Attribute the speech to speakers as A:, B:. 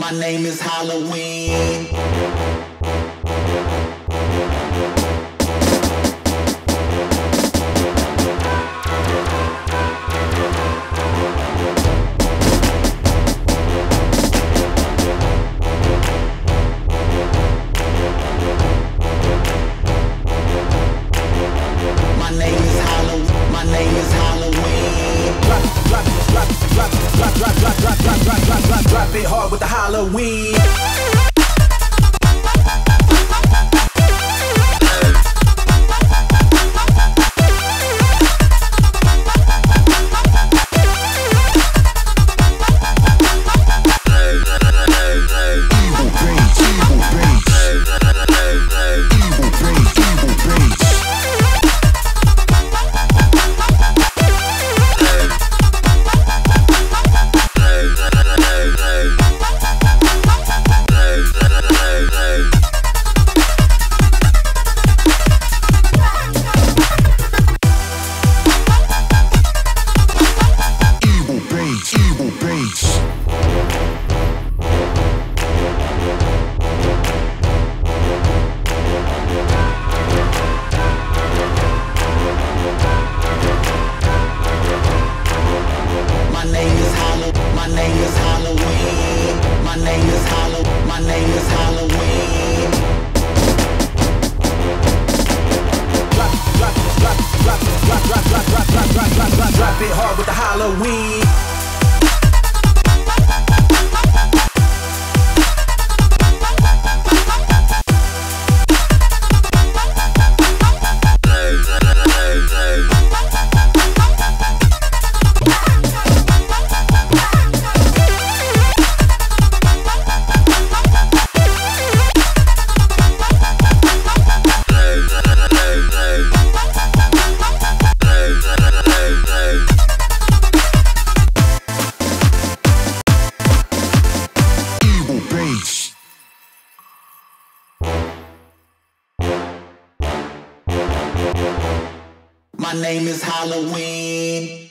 A: My name is Halloween. My name is Halloween. My name is Halloween. name is Halloween. My name is Halloween. My name is Halloween. My name is Halloween.